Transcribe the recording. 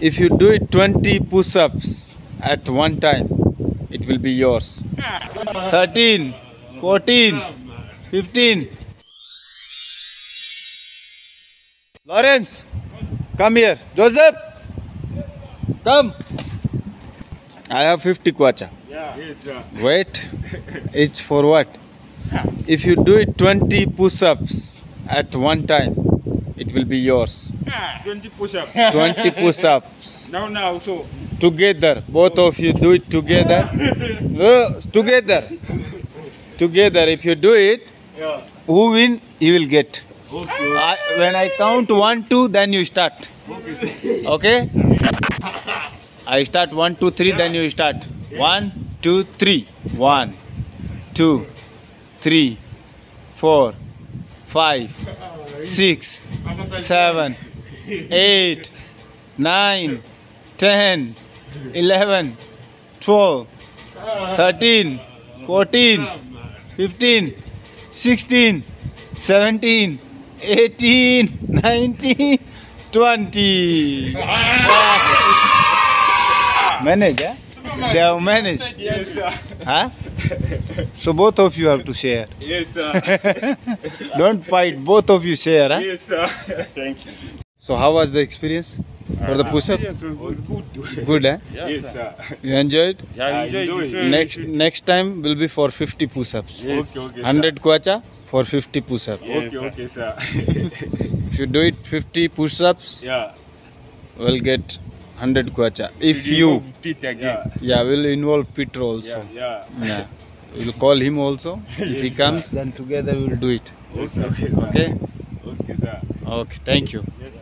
If you do it 20 push-ups at one time, it will be yours. 13, 14, 15. Lawrence, come here. Joseph, come. I have 50 kwacha. Wait, it's for what? If you do it 20 push-ups at one time, it will be yours. 20 push-ups. 20 push-ups Now, now, so. together. Both of you do it together. No, together. Together. If you do it, Yeah. who win, you will get. Okay. I, when I count one, two, then you start. Okay? okay? I start one, two, three, then you start. One, two, three. One, two, three, four, five, six, seven, eight, nine, ten, eleven, twelve, thirteen, fourteen, fifteen, sixteen, seventeen, eighteen, nineteen, twenty. Manage, eh? They have managed. Yes, sir. Huh? So both of you have to share. Yes, sir. Don't fight, both of you share. Huh? yes, sir. Thank you. So how was the experience for the push-up? Yes, was good. Good, eh? Yes, sir. You enjoyed? Yeah, I enjoyed it. Next next time will be for 50 push-ups. Yes. Okay, okay, 100 kwacha for 50 push-ups. Okay, okay, sir. If you do it 50 push-ups, yeah. we'll get 100 kwacha. If you, repeat again. yeah, we'll involve Peter also. yeah. Yeah. We'll call him also. If he Yes, comes, then together we'll do it. Okay, okay, Okay? okay, sir. Okay, thank you. Yes,